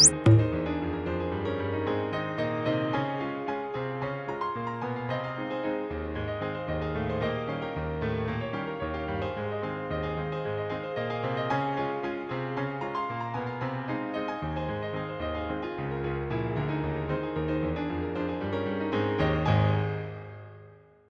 you